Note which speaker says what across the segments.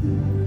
Speaker 1: ¿Dónde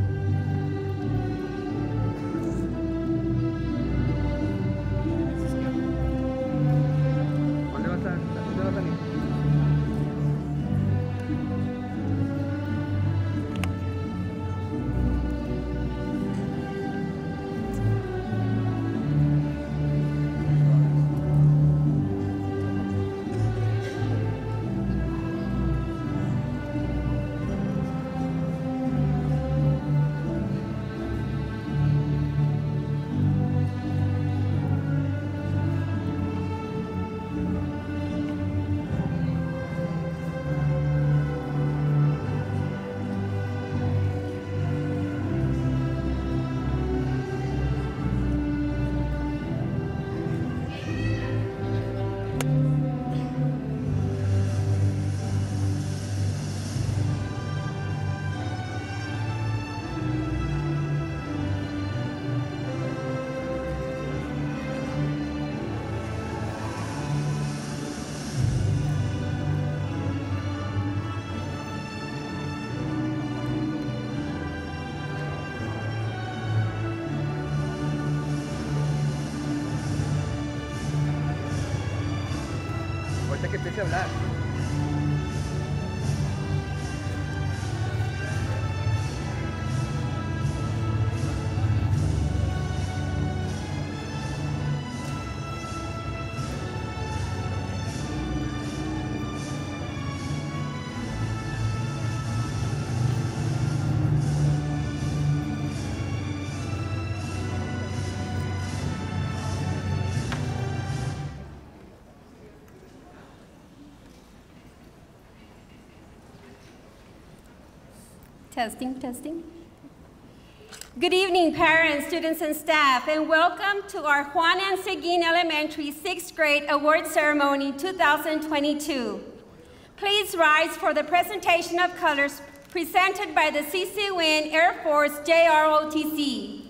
Speaker 2: Testing, testing. Good evening, parents, students, and staff, and welcome to our Juan N. Seguin Elementary sixth grade award ceremony 2022. Please rise for the presentation of colors presented by the C.C. Winn Air Force JROTC.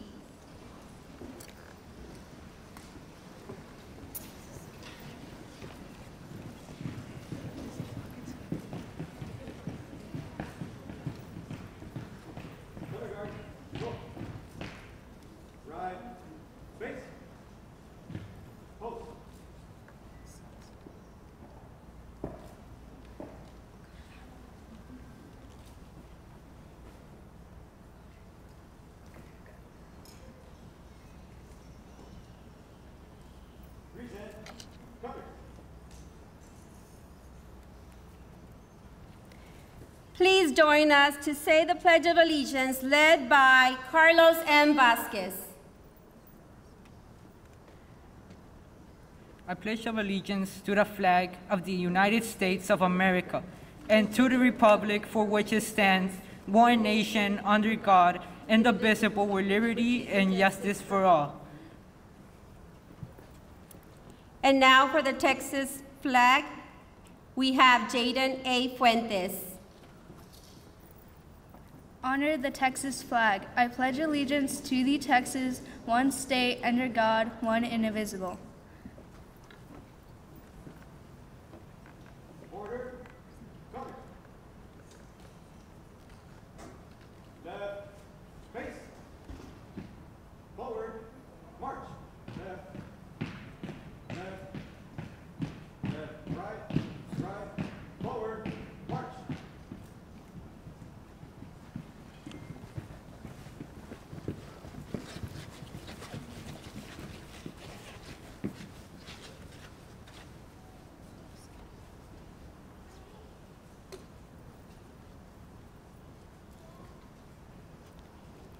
Speaker 2: Please join us to say the Pledge of Allegiance led by Carlos M. Vasquez.
Speaker 3: I pledge of allegiance to the flag of the United States of America and to the republic for which it stands, one nation under God, indivisible with liberty and justice for all.
Speaker 2: And now for the Texas flag, we have Jaden A. Fuentes.
Speaker 4: Honor the Texas flag. I pledge allegiance to the Texas, one state under God, one indivisible.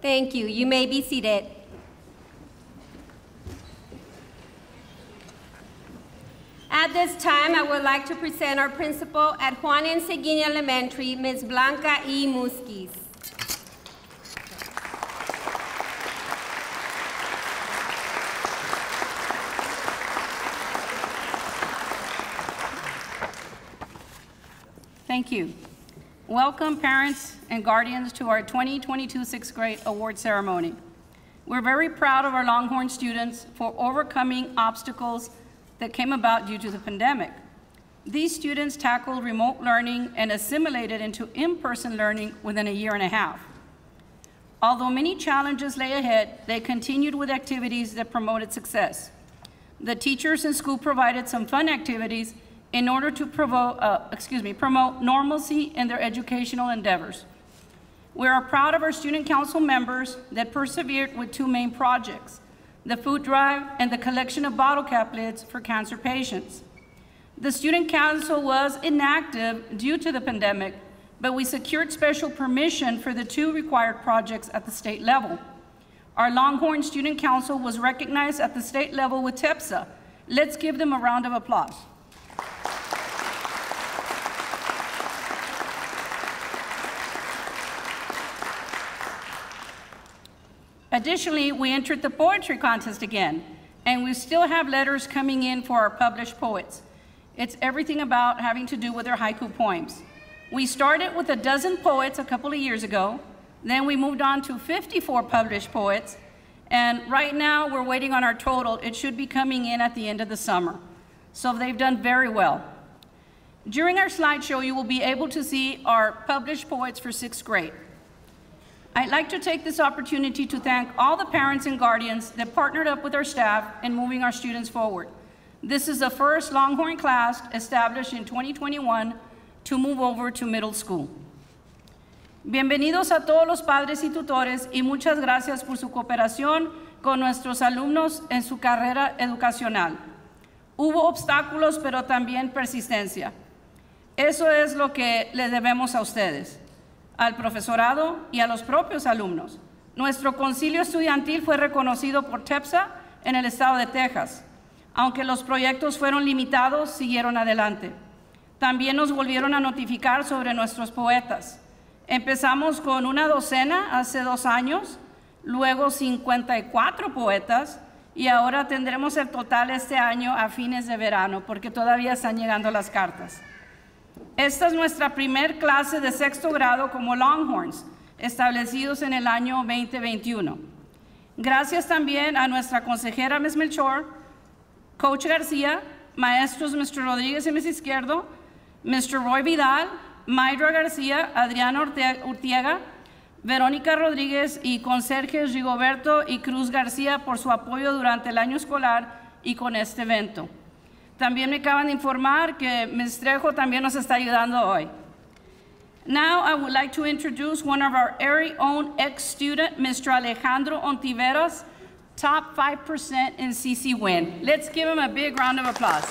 Speaker 2: Thank you. You may be seated. At this time, I would like to present our principal at Juan N. Seguin Elementary, Ms. Blanca E. Musquiz.
Speaker 5: Thank you. Welcome, parents and guardians, to our 2022 sixth grade award ceremony. We're very proud of our Longhorn students for overcoming obstacles that came about due to the pandemic. These students tackled remote learning and assimilated into in-person learning within a year and a half. Although many challenges lay ahead, they continued with activities that promoted success. The teachers in school provided some fun activities in order to provoke, uh, excuse me, promote normalcy in their educational endeavors. We are proud of our student council members that persevered with two main projects, the food drive and the collection of bottle cap lids for cancer patients. The student council was inactive due to the pandemic, but we secured special permission for the two required projects at the state level. Our Longhorn Student Council was recognized at the state level with TEPSA. Let's give them a round of applause. Additionally, we entered the poetry contest again, and we still have letters coming in for our published poets. It's everything about having to do with their haiku poems. We started with a dozen poets a couple of years ago, then we moved on to 54 published poets, and right now we're waiting on our total. It should be coming in at the end of the summer. So they've done very well. During our slideshow, you will be able to see our published poets for sixth grade. I'd like to take this opportunity to thank all the parents and guardians that partnered up with our staff in moving our students forward. This is the first Longhorn class established in 2021 to move over to middle school. Bienvenidos a todos los padres y tutores y muchas gracias por su cooperación con nuestros alumnos en su carrera educacional. Hubo obstáculos, pero también persistencia. Eso es lo que le debemos a ustedes, al profesorado y a los propios alumnos. Nuestro concilio estudiantil fue reconocido por TEPSA en el estado de Texas. Aunque los proyectos fueron limitados, siguieron adelante. También nos volvieron a notificar sobre nuestros poetas. Empezamos con una docena hace dos años, luego 54 poetas y ahora tendremos el total este año a fines de verano porque todavía están llegando las cartas. Esta es nuestra primer clase de sexto grado como Longhorns, establecidos en el año 2021. Gracias también a nuestra consejera Ms. Melchor, Coach García, maestros Mr. Rodríguez y Ms. Izquierdo, Mr. Roy Vidal, Mayra García, Adriana Urtiega, Verónica Rodríguez y conserjes Rigoberto y Cruz García por su apoyo durante el año escolar y con este evento. También me acaban de informar que Ms. Trejo también nos está ayudando hoy. Now I would like to introduce one of our very own ex-student, Mr. Alejandro Ontiveros, top 5% in CC win. Let's give him a big round of applause.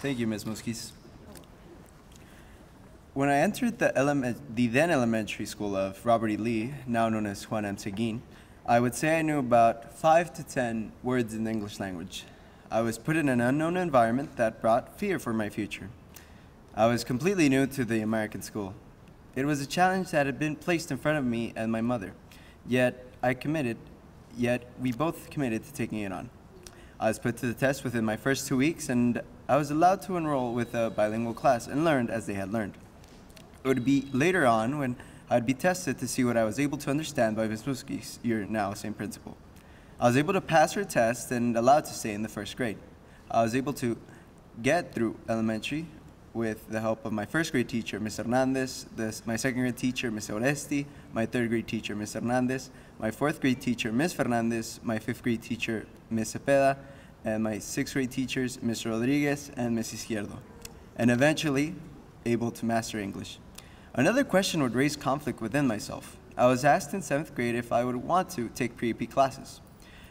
Speaker 6: Thank you, Ms. Muskis. When I entered the, the then elementary school of Robert E. Lee, now known as Juan M. Seguin, I would say I knew about five to ten words in the English language. I was put in an unknown environment that brought fear for my future. I was completely new to the American school. It was a challenge that had been placed in front of me and my mother, yet I committed, yet we both committed to taking it on. I was put to the test within my first two weeks, and I was allowed to enroll with a bilingual class and learned as they had learned. It would be later on when I'd be tested to see what I was able to understand by Ms. Musquiz, your now same principal. I was able to pass her test and allowed to stay in the first grade. I was able to get through elementary with the help of my first grade teacher, Ms. Hernandez, my second grade teacher, Ms. Oresti, my third grade teacher, Ms. Hernandez, my fourth grade teacher, Ms. Fernandez, my fifth grade teacher, Ms. Cepeda, and my sixth grade teachers, Mr. Rodriguez and Ms. Izquierdo, and eventually able to master English. Another question would raise conflict within myself. I was asked in seventh grade if I would want to take pre-AP classes.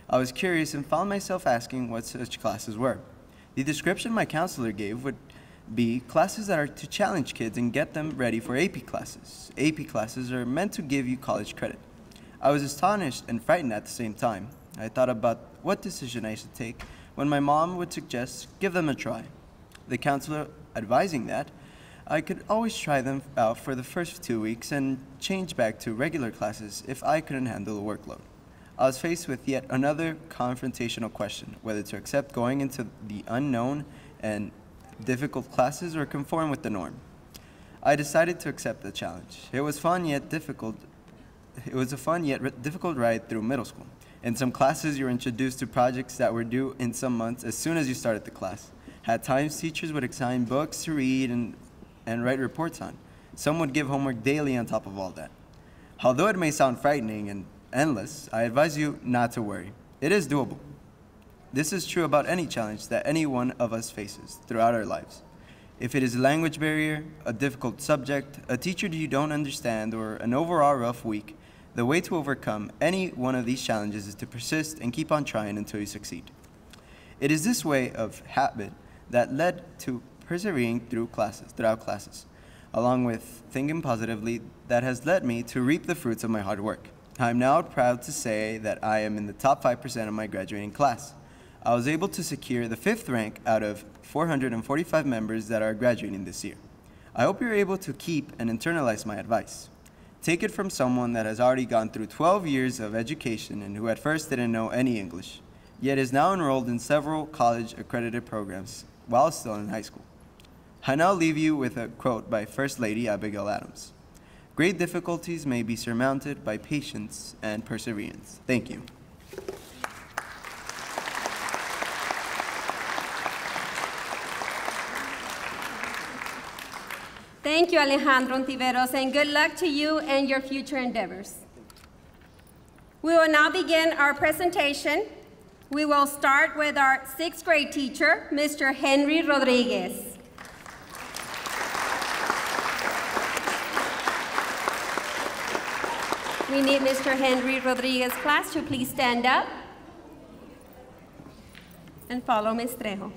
Speaker 6: I was curious and found myself asking what such classes were. The description my counselor gave would be classes that are to challenge kids and get them ready for AP classes. AP classes are meant to give you college credit. I was astonished and frightened at the same time. I thought about what decision I should take when my mom would suggest give them a try. The counselor advising that I could always try them out for the first two weeks and change back to regular classes if I couldn't handle the workload. I was faced with yet another confrontational question, whether to accept going into the unknown and difficult classes or conform with the norm. I decided to accept the challenge. It was fun yet difficult. It was a fun yet difficult ride through middle school. In some classes, you were introduced to projects that were due in some months as soon as you started the class. At times, teachers would assign books to read and, and write reports on. Some would give homework daily on top of all that. Although it may sound frightening and endless, I advise you not to worry. It is doable. This is true about any challenge that any one of us faces throughout our lives. If it is a language barrier, a difficult subject, a teacher you don't understand, or an overall rough week, the way to overcome any one of these challenges is to persist and keep on trying until you succeed. It is this way of habit that led to persevering through classes, throughout classes, along with thinking positively that has led me to reap the fruits of my hard work. I am now proud to say that I am in the top 5% of my graduating class. I was able to secure the fifth rank out of 445 members that are graduating this year. I hope you're able to keep and internalize my advice. Take it from someone that has already gone through 12 years of education and who at first didn't know any English, yet is now enrolled in several college accredited programs while still in high school. I now leave you with a quote by First Lady Abigail Adams. Great difficulties may be surmounted by patience and perseverance. Thank you.
Speaker 2: Thank you, Alejandro Ontiveros, and good luck to you and your future endeavors. We will now begin our presentation. We will start with our sixth grade teacher, Mr. Henry Rodriguez. We need Mr. Henry Rodriguez class to please stand up and follow Ms. Trejo.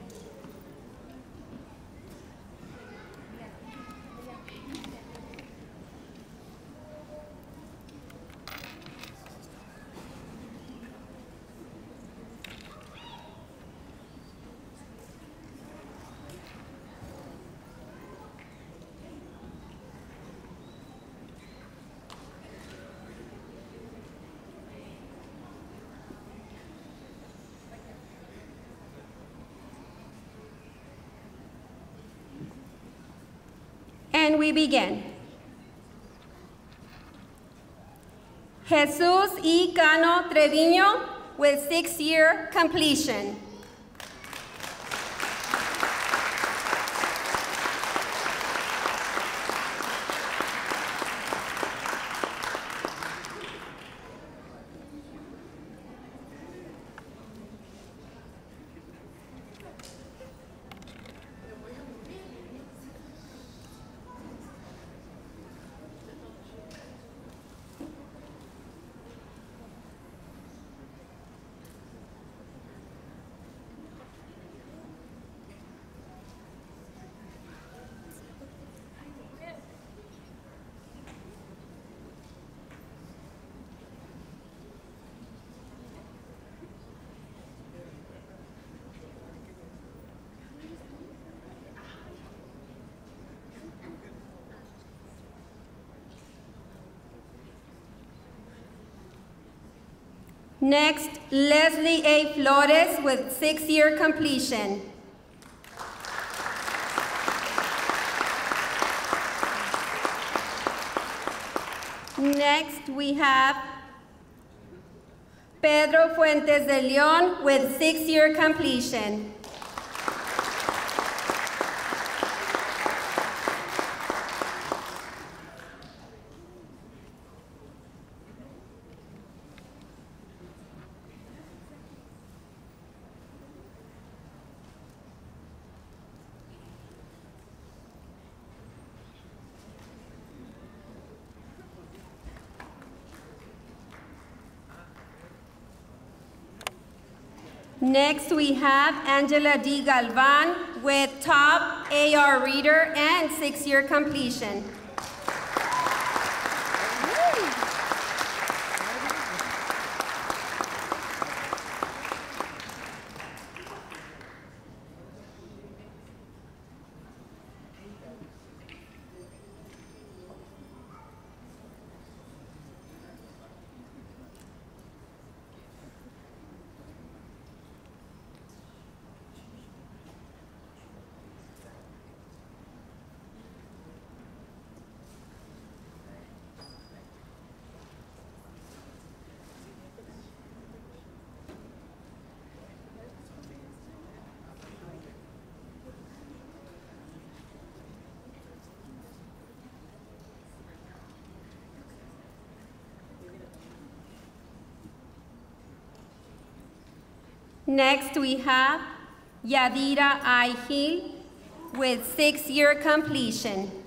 Speaker 2: And begin. Jesus E. Cano Treviño with six-year completion. Next, Leslie A. Flores with six-year completion. Next, we have Pedro Fuentes de Leon with six-year completion. Next, we have Angela D. Galvan with top AR reader and six-year completion. Next, we have Yadira I. With six-year completion.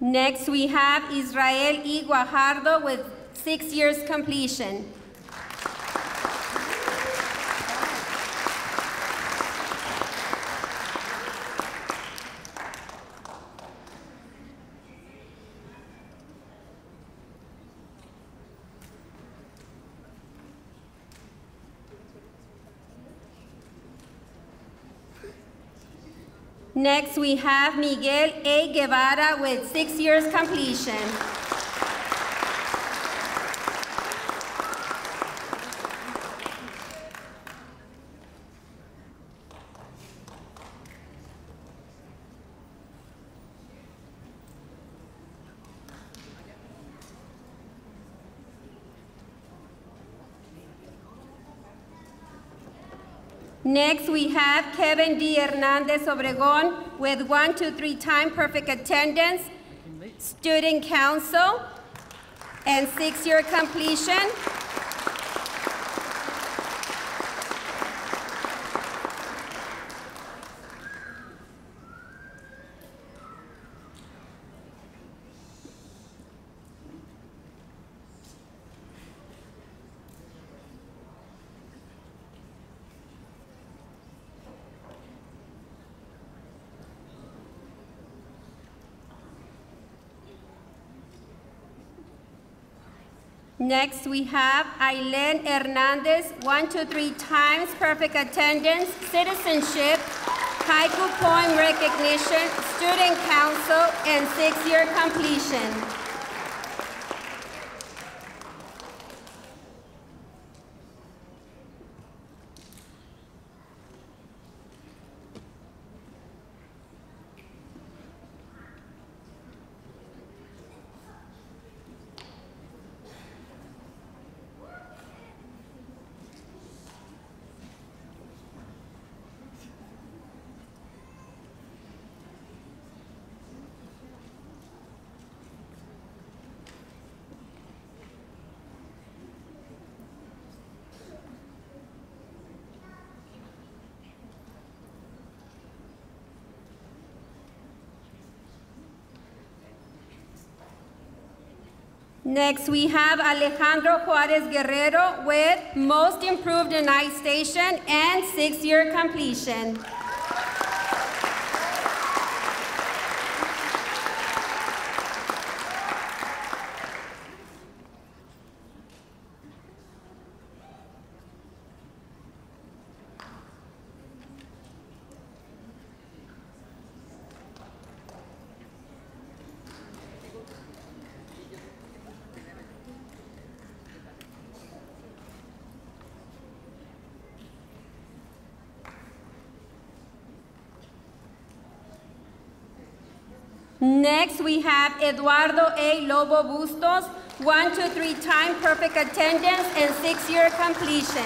Speaker 2: Next, we have Israel E. Guajardo with six years completion. Next, we have Miguel A. Guevara with six years completion. Next, we have Kevin D. Hernandez Obregon with one, two, three time perfect attendance, student council, and six-year completion. Next, we have Aileen Hernandez, one, two, three times perfect attendance, citizenship, haiku poem recognition, student council, and six-year completion. Next, we have Alejandro Juarez Guerrero with Most Improved in Istation and six-year completion. Next, we have Eduardo A. Lobo Bustos, one, two, three time perfect attendance and six-year completion.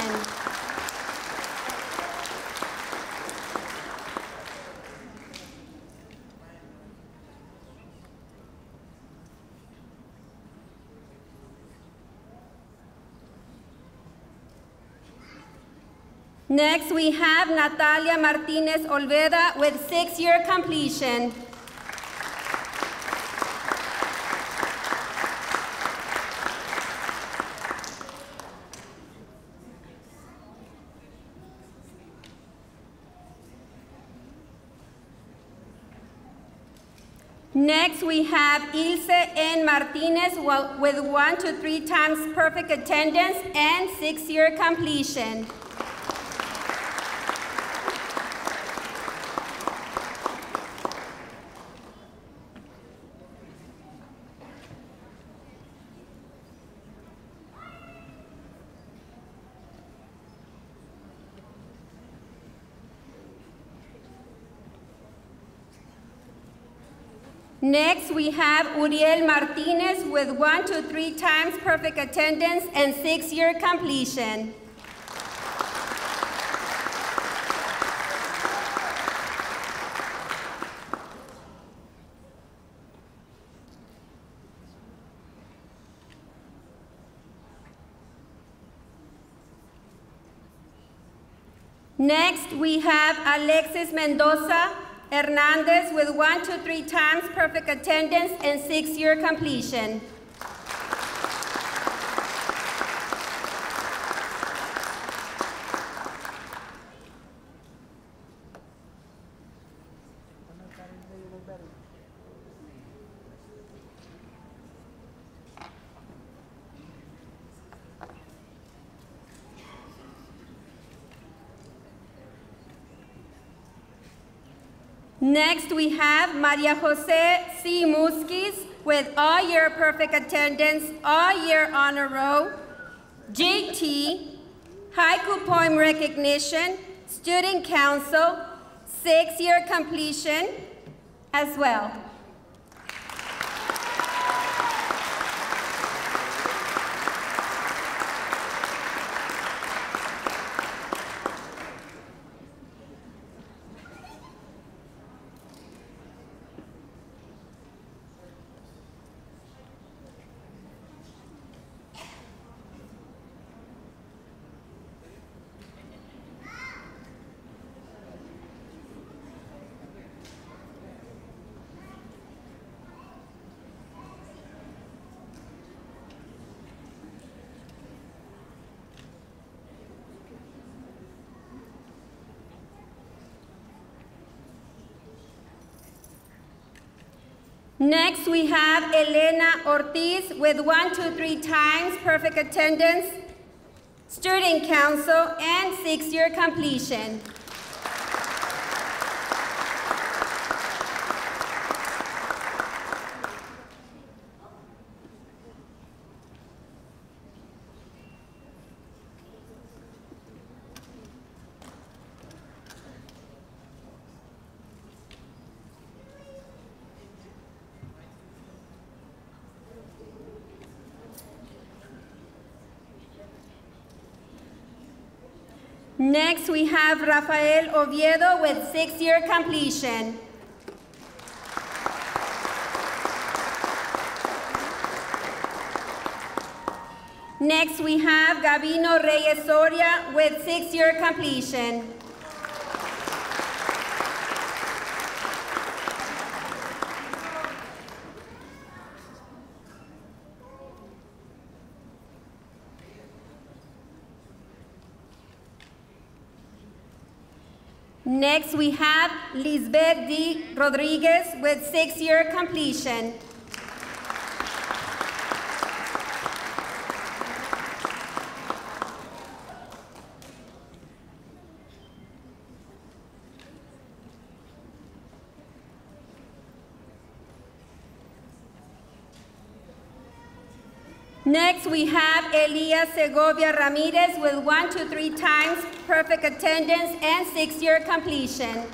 Speaker 2: Next, we have Natalia Martinez Olveda with six-year completion. Next, we have Ilse N. Martinez with one to three times perfect attendance and six-year completion. Next, we have Uriel Martinez with one to three times perfect attendance and six-year completion. Next, we have Alexis Mendoza Hernandez with one to three times perfect attendance and six-year completion. Next, we have Maria Jose C. With all year perfect attendance, all year honor roll, JT, haiku poem recognition, student council, six year completion as well. Next, we have Elena Ortiz with one, two, three times perfect attendance, student council, and six-year completion. Next, we have Rafael Oviedo with six-year completion. Next, we have Gabino Reyes Soria with six-year completion. Next, we have Lisbeth D. Rodriguez with six-year completion. Next, we have Segovia Ramirez with one to three times perfect attendance and six-year completion.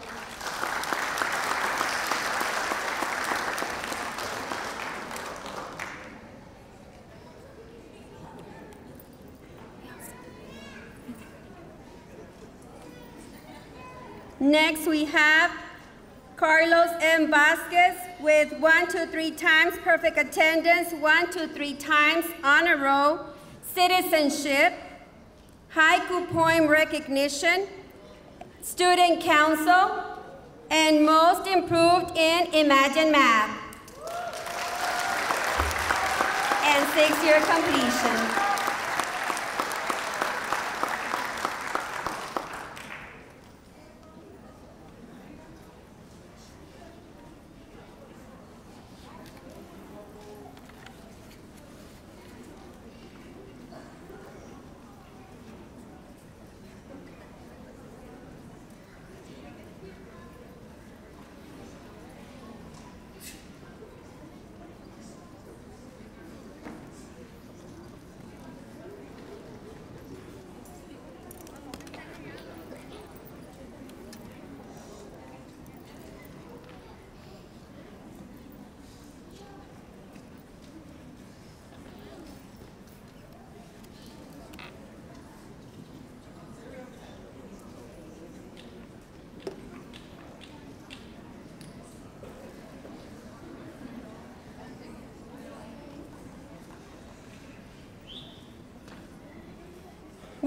Speaker 2: Next, we have Carlos M. Vasquez with one to three times perfect attendance, one to three times honor roll, citizenship, haiku poem recognition, student council, and most improved in Imagine Math. And six-year completion.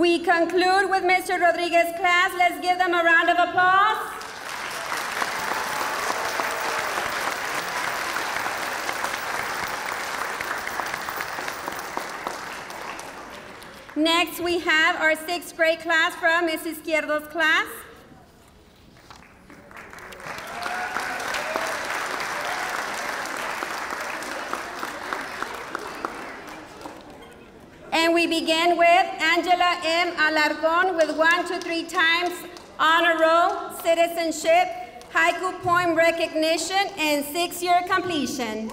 Speaker 2: We conclude with Mr. Rodriguez's class. Let's give them a round of applause. Next, we have our sixth grade class from Ms. Izquierdo's class. And we begin with M. Alarcon with one, two, three times honor roll, citizenship, haiku poem recognition, and six-year completion.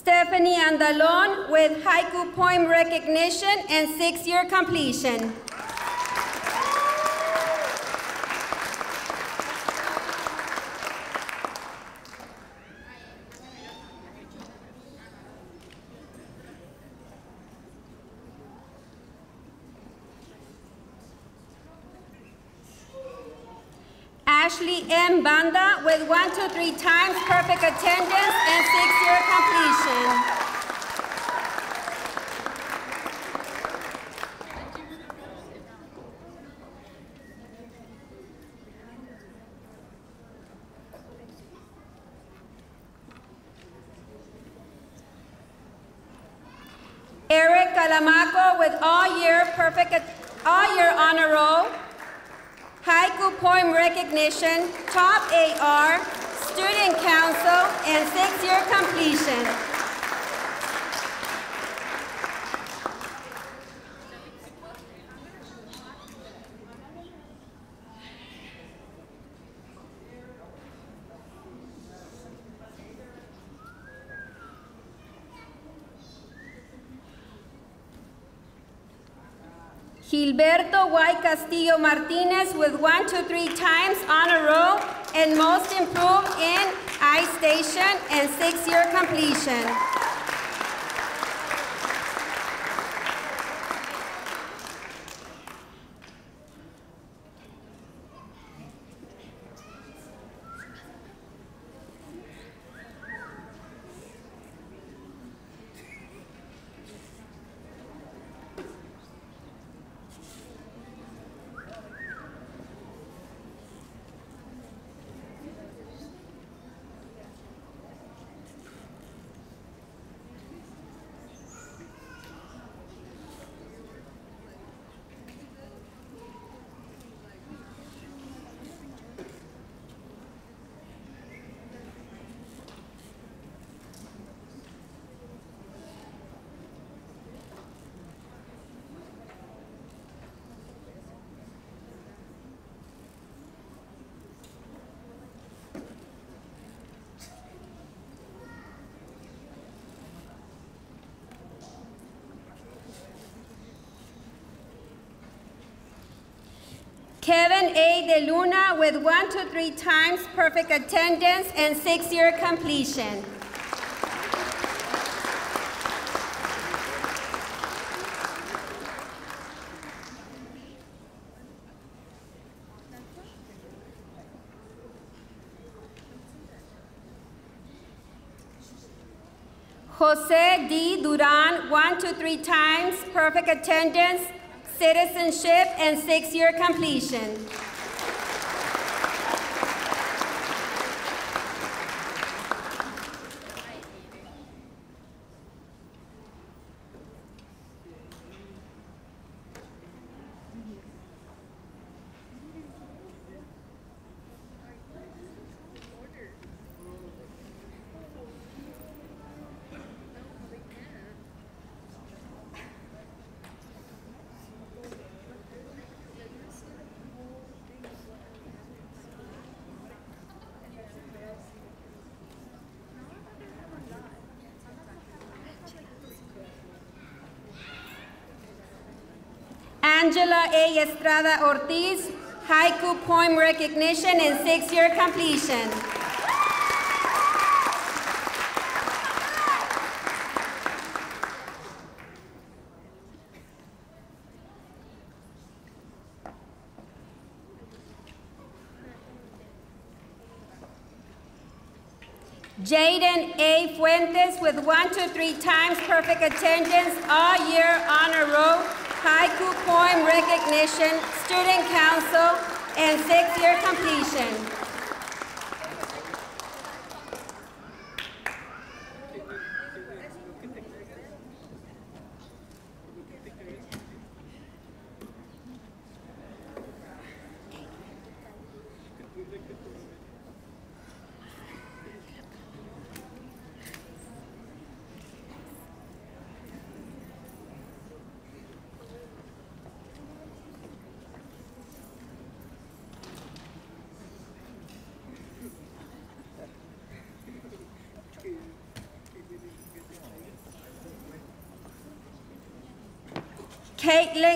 Speaker 2: Stephanie Andalon with haiku poem recognition and six-year completion. Ashley M. Banda with one, two, three times perfect attendance and six-year completion. Eric Calamaco with all-year perfect, all-year honor roll. Haiku Poem Recognition, Top AR, Student Council, and six-year completion. Gilberto Y. Castillo Martinez with one, two, three times on a row and most improved in I Station and six-year completion. Kevin A. De Luna with one to three times perfect attendance and six-year completion. Jose D. Duran, one to three times perfect attendance, citizenship, and six-year completion. Angela A. Estrada Ortiz, haiku poem recognition and six-year completion. Jaden A. Fuentes with one to three times perfect attendance all year on a roll, haiku poem recognition, student council, and six-year completion.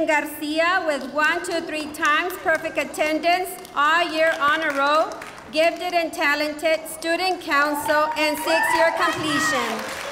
Speaker 2: Garcia with one, two, three times perfect attendance, all year on a roll, gifted and talented, student council, and six-year completion.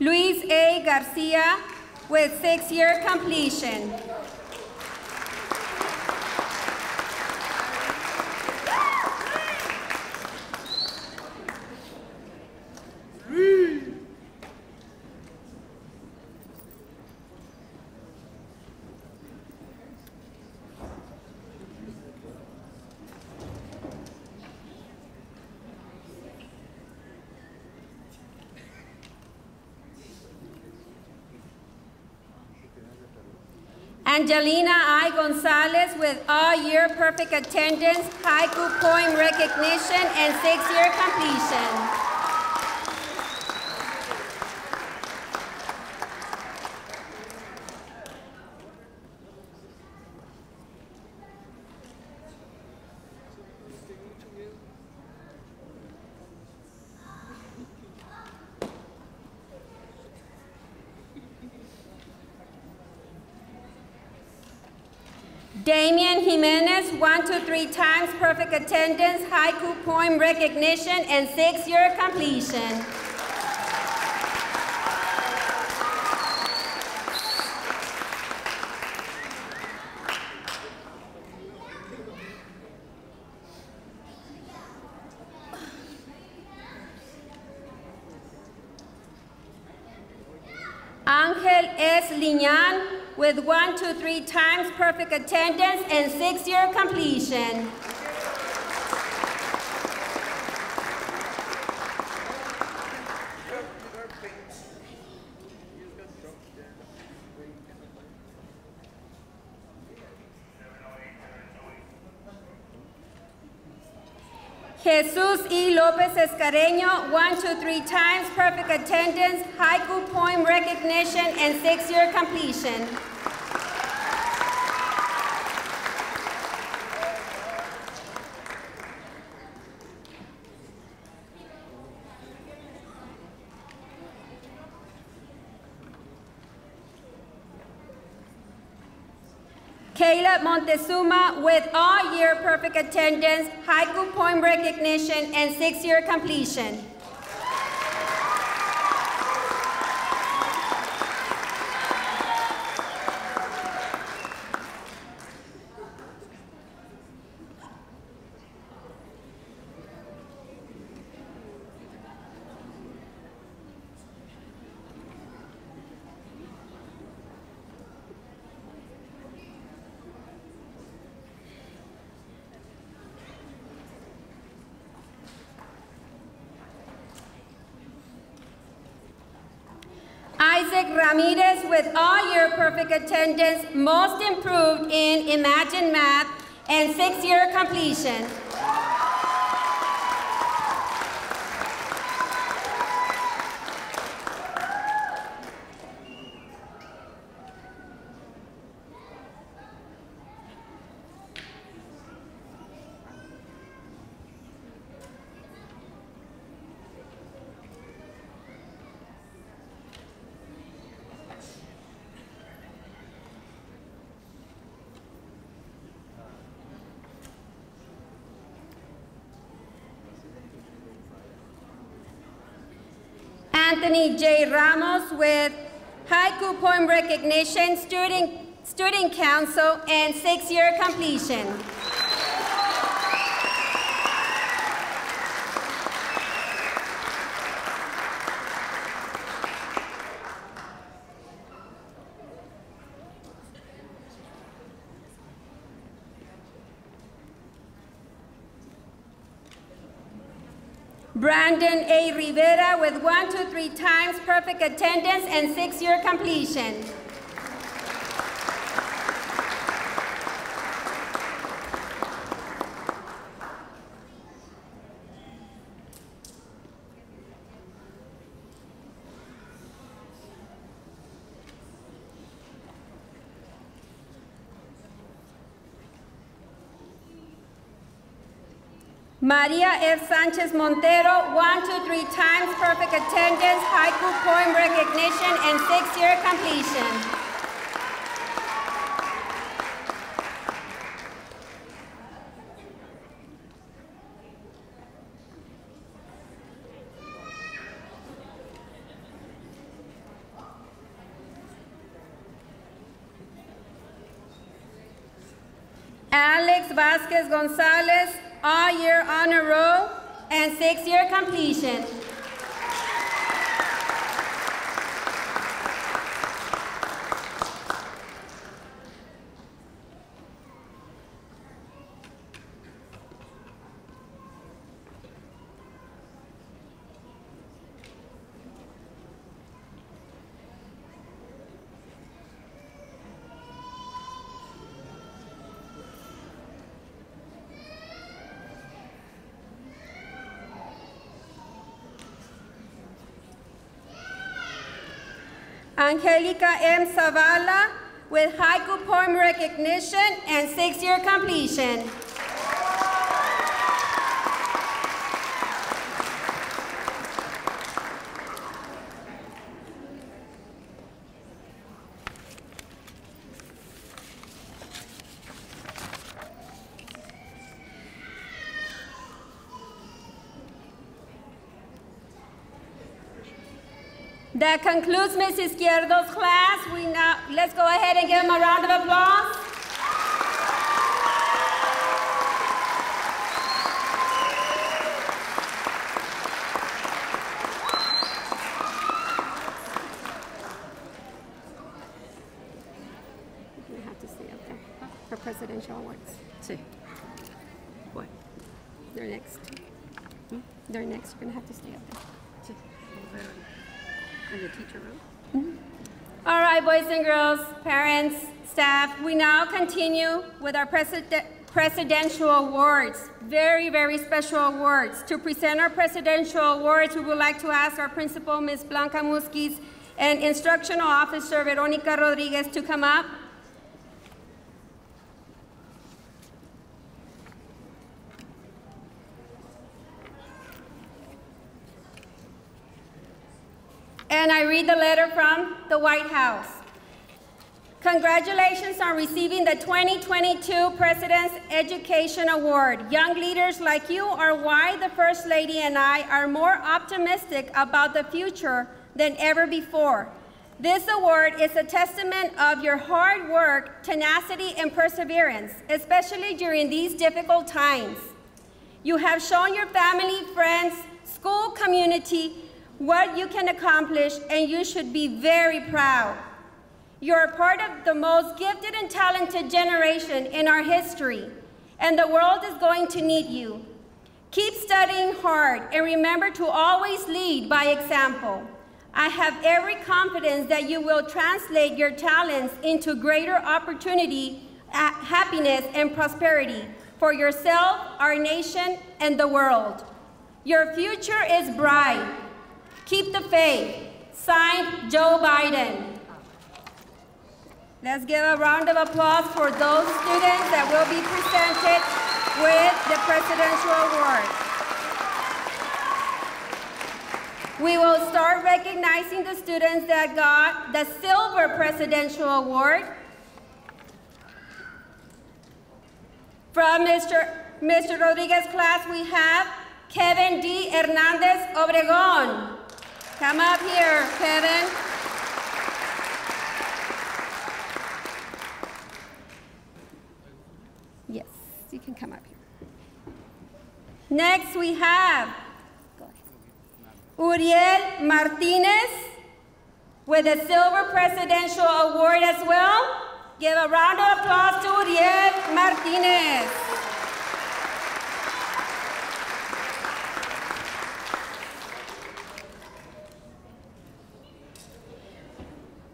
Speaker 2: Luis A. Garcia with six-year completion. Angelina I. Gonzalez with all-year perfect attendance, haiku poem recognition, and six-year completion. Damian Jimenez, one, two, three times perfect attendance, haiku poem recognition, and six-year completion. Angel S. Liñán with one, two, three times perfect attendance and six-year completion. Jesus E. Lopez Escareño, one, two, three times, perfect attendance, haiku poem recognition, and six-year completion. Caleb Montezuma with all-year perfect attendance, haiku poem recognition, and six-year completion. Ramirez with all year perfect attendance, most improved in Imagine Math, and six-year completion. Anthony J. Ramos with haiku poem recognition, student, student council, and six-year completion. Brandon A. Rivera with one, two, three times perfect attendance and six-year completion. Maria F. Sanchez Montero, one, two, three times perfect attendance, haiku poem recognition, and six-year completion. Alex Vasquez Gonzalez, all-year honor roll, and six-year completion. Angelica M. Zavala with haiku poem recognition and six-year completion. That concludes Ms. Izquierdo's class. We now, let's go ahead and give them a round of applause. You have to stay up there for presidential awards.
Speaker 5: Sí. What?
Speaker 2: They're next. Hmm? They're next. You're gonna have to stay up there.
Speaker 5: In the teacher room?
Speaker 2: All right, boys and girls, parents, staff, we now continue with our president, presidential awards. Very, very special awards. To present our presidential awards, we would like to ask our principal, Ms. Blanca Musquiz, and instructional officer, Veronica Rodriguez, to come up. And I read the letter from the White House. Congratulations on receiving the 2022 President's Education Award. Young leaders like you are why the First Lady and I are more optimistic about the future than ever before. This award is a testament of your hard work, tenacity, and perseverance, especially during these difficult times. You have shown your family, friends, school community what you can accomplish, and you should be very proud. You're part of the most gifted and talented generation in our history, and the world is going to need you. Keep studying hard and remember to always lead by example. I have every confidence that you will translate your talents into greater opportunity, happiness, and prosperity for yourself, our nation, and the world. Your future is bright. Keep the faith. Signed, Joe Biden. Let's give a round of applause for those students that will be presented with the Presidential Award. We will start recognizing the students that got the Silver Presidential Award from Mr. Mr. Rodriguez class, we have Kevin D. Hernandez Obregon. Come up here, Kevin. Yes, you can come up here. Next, we have Uriel Martinez with a Silver Presidential Award as well. Give a round of applause to Uriel Martinez.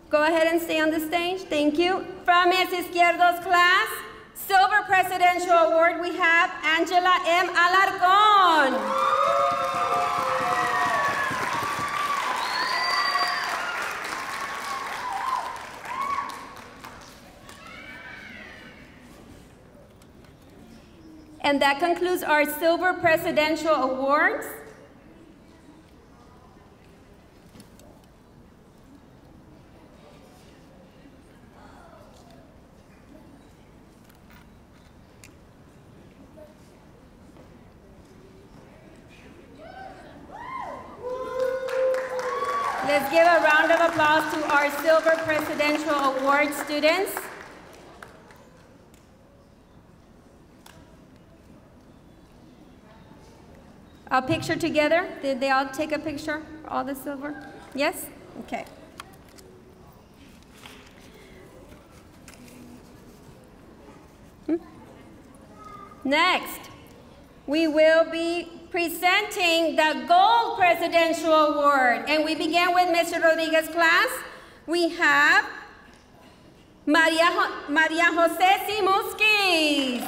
Speaker 2: Go ahead and stay on the stage. Thank you. From Ms. Izquierdo's class, Silver Presidential Award, we have Angela M. Alarcón. And that concludes our Silver Presidential Awards. Let's give a round of applause to our Silver Presidential Award students. A picture together? Did they all take a picture? All the silver? Yes? Okay. Hmm? Next, we will be presenting the Gold Presidential Award. And we begin with Mr. Rodriguez class. We have Maria, jo Maria Jose Simuskis.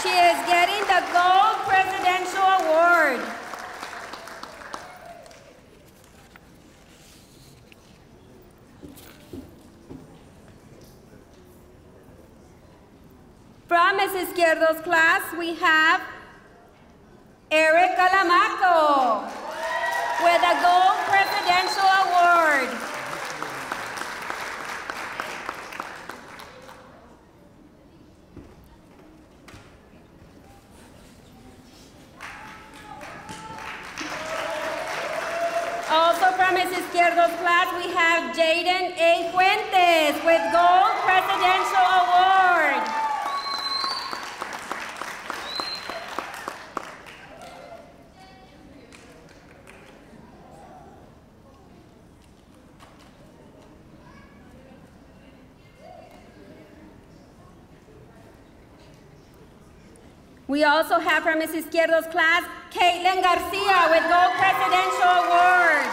Speaker 2: She is getting the Gold Presidential Award. From Ms. Izquierdo's class, we have Eric Calamaco with a Gold Presidential Award. Also from Ms. Izquierdo's class, we have Jaden A. Fuentes with Gold Presidential Award. We also have from Ms. Izquierdo's class, Caitlin Garcia with Gold Presidential Award.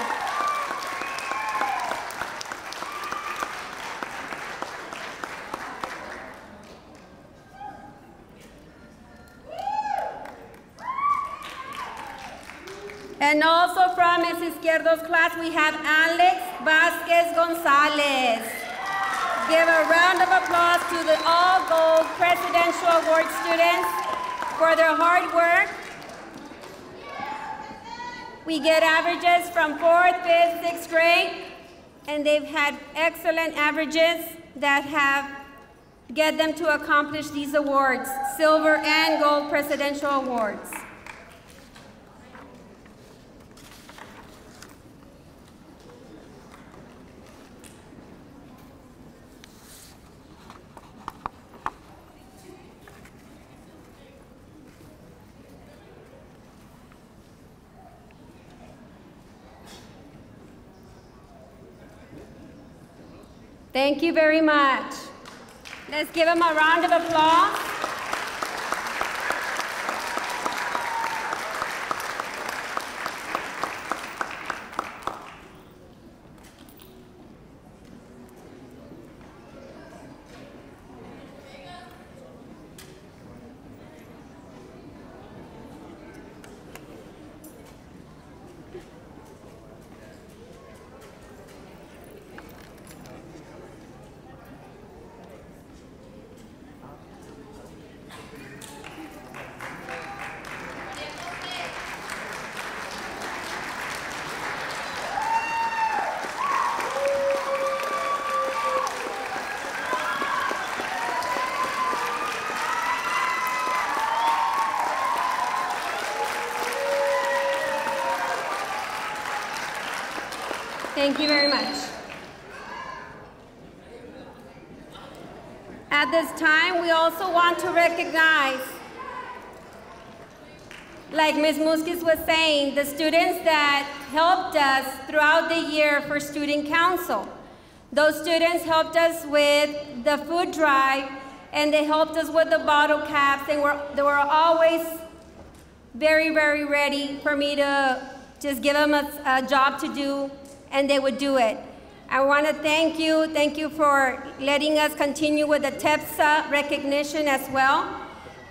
Speaker 2: And also from Ms. Izquierdo's class, we have Alex Vasquez Gonzalez. Give a round of applause to the All Gold Presidential Award students for their hard work. We get averages from fourth, fifth, sixth grade, and they've had excellent averages that have get them to accomplish these awards, silver and gold presidential awards. Thank you very much. Let's give him a round of applause. Thank you very much. At this time, we also want to recognize, like Ms. Musquiz was saying, the students that helped us throughout the year for Student Council. Those students helped us with the food drive, and they helped us with the bottle caps, and were, they were always very, very ready for me to just give them a, a job to do, and they would do it. I want to thank you. Thank you for letting us continue with the TEPSA recognition as well.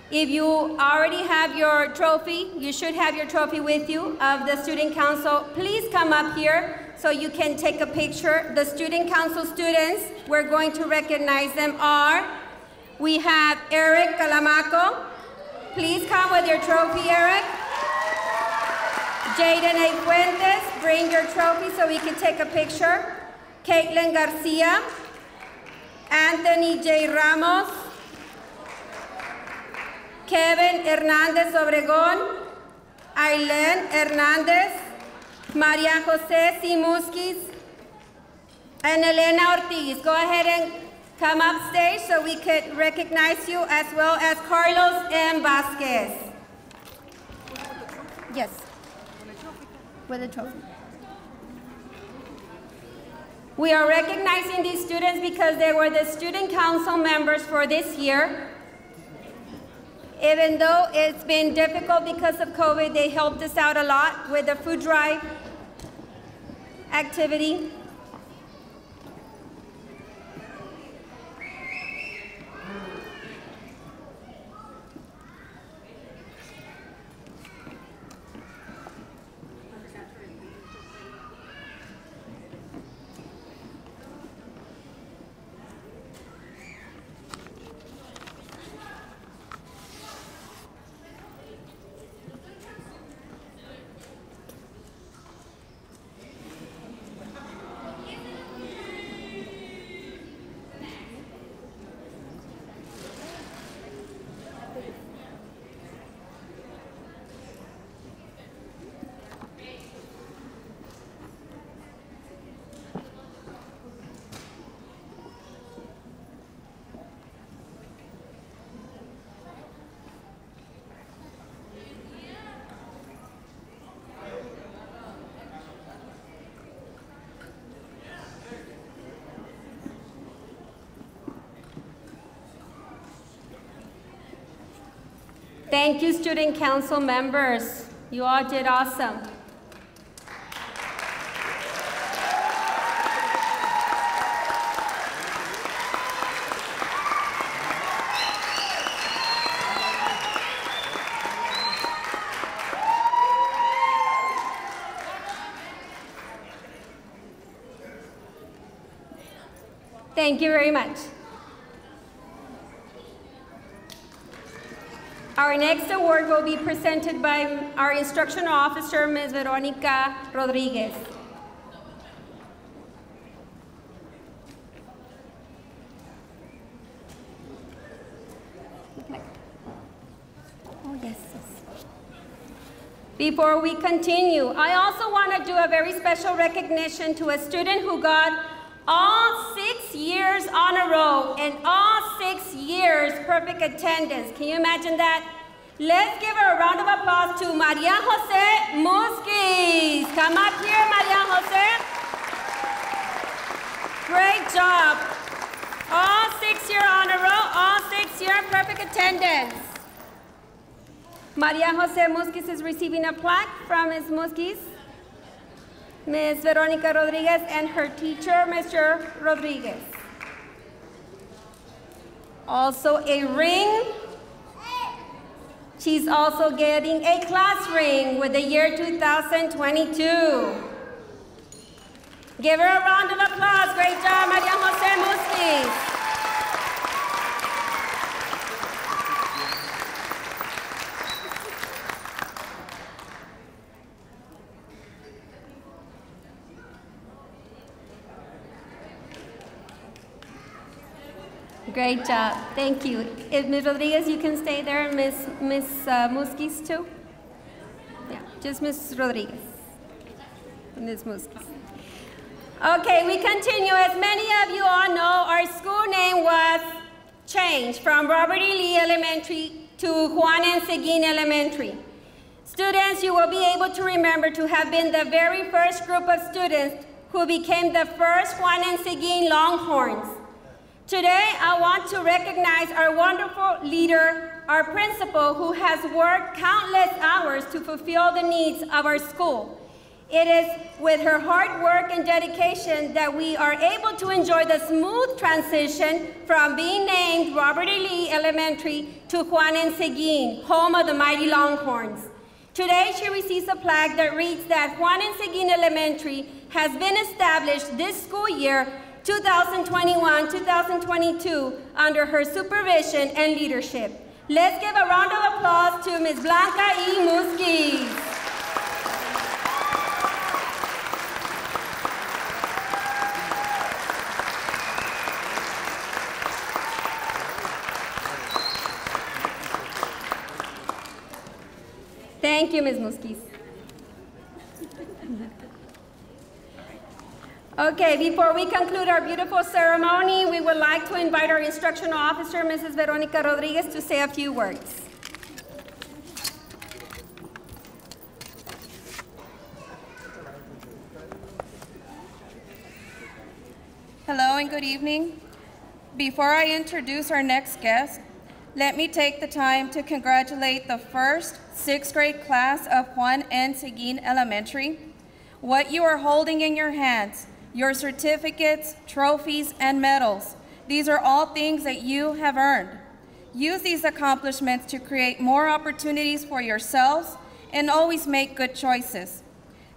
Speaker 2: If you already have your trophy, you should have your trophy with you of the Student Council. Please come up here so you can take a picture. The Student Council students, we're going to recognize them are, we have Eric Calamaco. Please come with your trophy, Eric. Jaden A. Fuentes, bring your trophy so we can take a picture. Caitlin Garcia, Anthony J. Ramos, Kevin Hernandez Obregón, Aileen Hernandez, Maria Jose Simuskis, and Elena Ortiz. Go ahead and come up stage so we could recognize you as well as Carlos M. Vasquez. Yes. With a trophy. We are recognizing these students because they were the student council members for this year. Even though it's been difficult because of COVID, they helped us out a lot with the food drive activity. Thank you, student council members. You all did awesome. Thank you very much. Our next award will be presented by our instructional officer, Ms. Veronica Rodriguez. Oh, yes. Before we continue, I also want to do a very special recognition to a student who got all six years on a row and all six years perfect attendance. Can you imagine that? Let's give her a round of applause to Maria Jose Musquiz. Come up here, Maria Jose. Great job. All six year on a row, all six year perfect attendance. Maria Jose Musquiz is receiving a plaque from Ms. Musquiz. Ms. Veronica Rodriguez and her teacher, Mr. Rodriguez. Also a ring. She's also getting a class ring with the year 2022. Give her a round of applause. Great job, Maria Jose Musquiz. Great job. Thank you. Ms. Rodriguez, you can stay there, Ms. Ms. Uh, Musquiz too. Yeah, just Ms. Rodriguez. Ms. Musquiz. Okay, we continue. As many of you all know, our school name was changed from Robert E. Lee Elementary to Juan N. Seguin Elementary. Students, you will be able to remember to have been the very first group of students who became the first Juan N. Seguin Longhorns. Today, I want to recognize our wonderful leader, our principal, who has worked countless hours to fulfill the needs of our school. It is with her hard work and dedication that we are able to enjoy the smooth transition from being named Robert E. Lee Elementary to Juan N. Seguin, home of the mighty Longhorns. Today, she receives a plaque that reads that Juan N. Seguin Elementary has been established this school year 2021-2022 under her supervision and leadership. Let's give a round of applause to Ms. Blanca E. Musquiz. Thank you, Ms. Musquiz. Okay, before we conclude our beautiful ceremony, we would like to invite our instructional officer, Mrs. Veronica Rodriguez, to say a few words.
Speaker 7: Hello and good evening. Before I introduce our next guest, let me take the time to congratulate the first sixth grade class of Juan N. Seguin Elementary. What you are holding in your hands, your certificates, trophies, and medals, these are all things that you have earned. Use these accomplishments to create more opportunities for yourselves and always make good choices.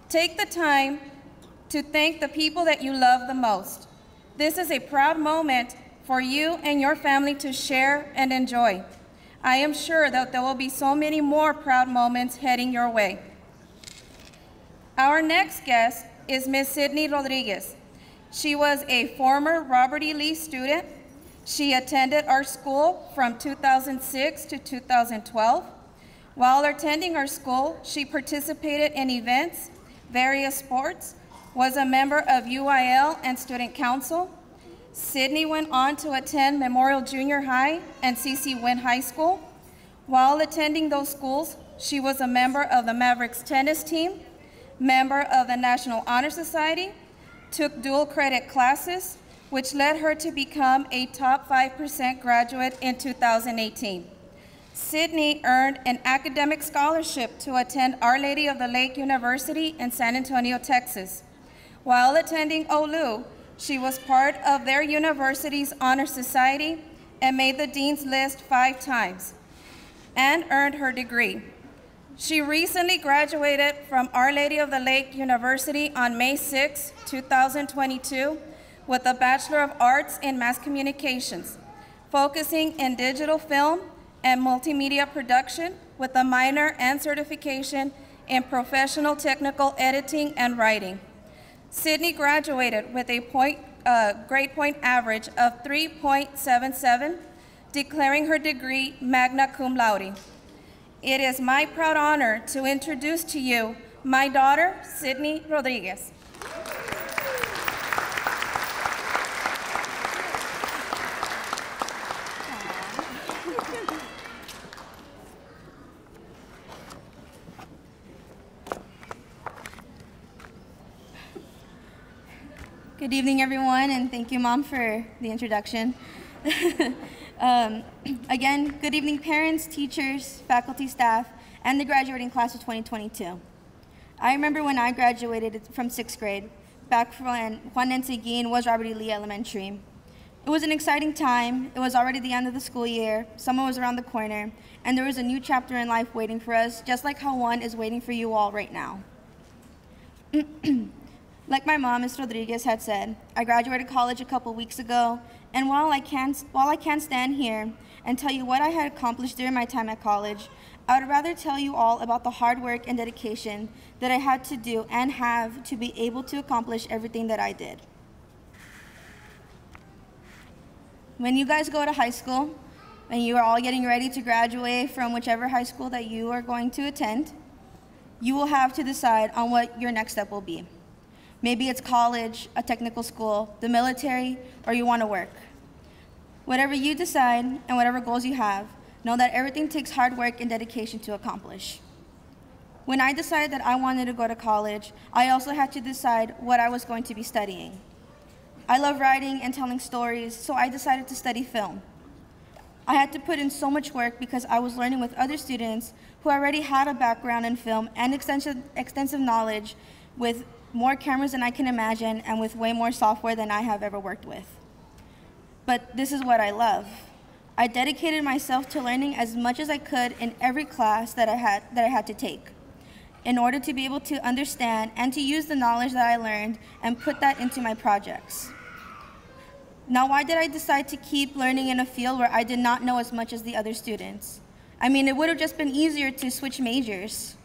Speaker 7: Take the time to thank the people that you love the most. This is a proud moment for you and your family to share and enjoy. I am sure that there will be so many more proud moments heading your way. Our next guest is Ms. Sydney Rodriguez. She was a former Robert E. Lee student. She attended our school from 2006 to 2012. While attending our school, she participated in events, various sports, was a member of UIL and student council. Sydney went on to attend Memorial Junior High and C.C. Winn High School. While attending those schools, she was a member of the Mavericks tennis team, member of the National Honor Society, took dual credit classes, which led her to become a top 5% graduate in 2018. Sydney earned an academic scholarship to attend Our Lady of the Lake University in San Antonio, Texas. While attending OLU, she was part of their university's honor society and made the dean's list five times and earned her degree. She recently graduated from Our Lady of the Lake University on May 6, 2022, with a Bachelor of Arts in Mass Communications, focusing in digital film and multimedia production with a minor and certification in professional technical editing and writing. Sydney graduated with a point, uh, grade point average of 3.77, declaring her degree magna cum laude. It is my proud honor to introduce to you my daughter, Sydney Rodriguez.
Speaker 4: Good evening, everyone, and thank you, Mom, for the introduction. um, again, good evening, parents, teachers, faculty, staff, and the graduating class of 2022. I remember when I graduated from sixth grade, back when Juan N. Seguin was Robert E. Lee Elementary. It was an exciting time. It was already the end of the school year, summer was around the corner, and there was a new chapter in life waiting for us, just like how one is waiting for you all right now. Like my mom, Ms. Rodriguez, had said, I graduated college a couple weeks ago, and while I, can't, while I can't stand here and tell you what I had accomplished during my time at college, I would rather tell you all about the hard work and dedication that I had to do and have to be able to accomplish everything that I did. When you guys go to high school, and you are all getting ready to graduate from whichever high school that you are going to attend, you will have to decide on what your next step will be. Maybe it's college, a technical school, the military, or you want to work. Whatever you decide and whatever goals you have, know that everything takes hard work and dedication to accomplish. When I decided that I wanted to go to college, I also had to decide what I was going to be studying. I love writing and telling stories, so I decided to study film. I had to put in so much work because I was learning with other students who already had a background in film and extensive, extensive knowledge with more cameras than I can imagine and with way more software than I have ever worked with. But this is what I love. I dedicated myself to learning as much as I could in every class that I had, that I had to take in order to be able to understand and to use the knowledge that I learned and put that into my projects. Now, why did I decide to keep learning in a field where I did not know as much as the other students? I mean, it would have just been easier to switch majors,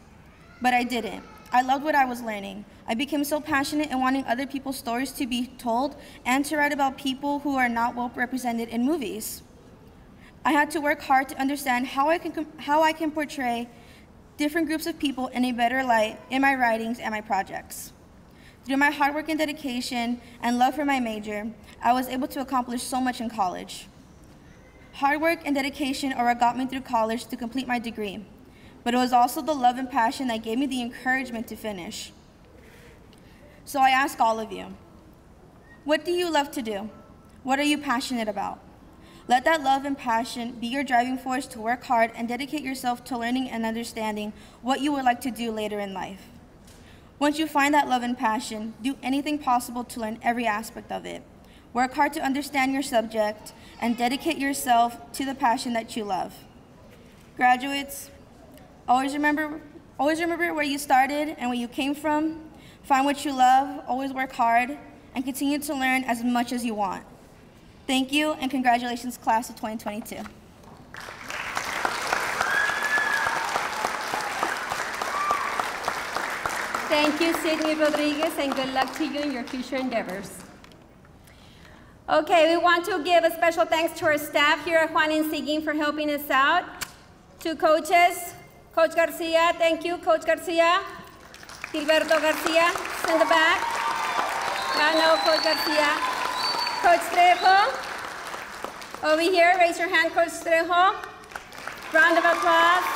Speaker 4: but I didn't. I loved what I was learning. I became so passionate in wanting other people's stories to be told and to write about people who are not well represented in movies. I had to work hard to understand how I can, how I can portray different groups of people in a better light in my writings and my projects. Through my hard work and dedication and love for my major, I was able to accomplish so much in college. Hard work and dedication are what got me through college to complete my degree, but it was also the love and passion that gave me the encouragement to finish. So I ask all of you, what do you love to do? What are you passionate about? Let that love and passion be your driving force to work hard and dedicate yourself to learning and understanding what you would like to do later in life. Once you find that love and passion, do anything possible to learn every aspect of it. Work hard to understand your subject and dedicate yourself to the passion that you love. Graduates, always remember, always remember where you started and where you came from. Find what you love, always work hard, and continue to learn as much as you want. Thank you, and congratulations, class of 2022.
Speaker 2: Thank you, Sydney Rodriguez, and good luck to you in your future endeavors. Okay, we want to give a special thanks to our staff here at Juan N. Seguin for helping us out. To coaches, Coach Garcia, thank you, Coach Garcia. Gilberto Garcia, in the back. I Coach Garcia. Coach Trejo, over here, raise your hand, Coach Trejo. Round of applause.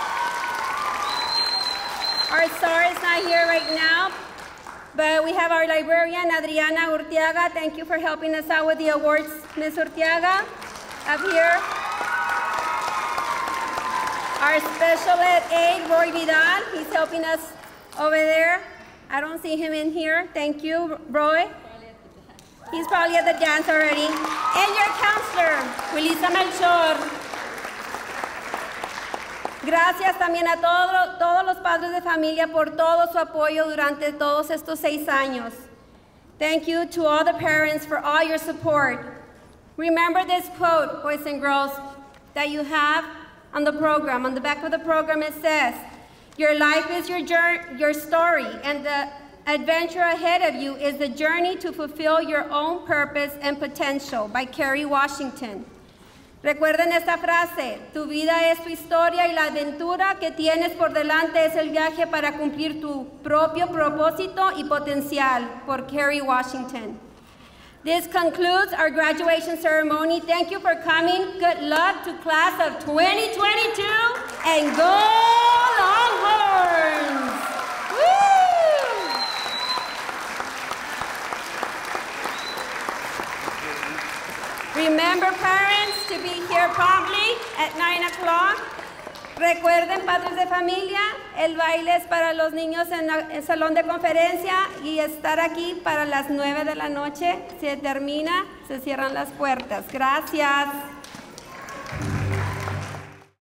Speaker 2: Our star is not here right now, but we have our librarian, Adriana Urtiaga. Thank you for helping us out with the awards, Ms. Urtiaga, up here. Our special ed aide, Roy Vidal, he's helping us over there. I don't see him in here. Thank you, Roy. He's probably at the dance already. And your counselor, Wilisa Melchor. Gracias también a todo, todos los padres de familia por todo su apoyo durante todos estos seis años. Thank you to all the parents for all your support. Remember this quote, boys and girls, that you have on the program. On the back of the program it says, your life is your, journey, your story and the adventure ahead of you is the journey to fulfill your own purpose and potential by Kerry Washington. Recuerden esta frase, tu vida es tu historia y la aventura que tienes por delante es el viaje para cumplir tu propio propósito y potencial, por Kerry Washington. This concludes our graduation ceremony. Thank you for coming. Good luck to class of 2022 and go Longhorns! Remember, parents, to be here promptly at 9 o'clock. Recuerden, padres de familia, el baile es para los niños en el salón de conferencia y estar aquí para las 9 de la noche. Se termina, se cierran las puertas. Gracias.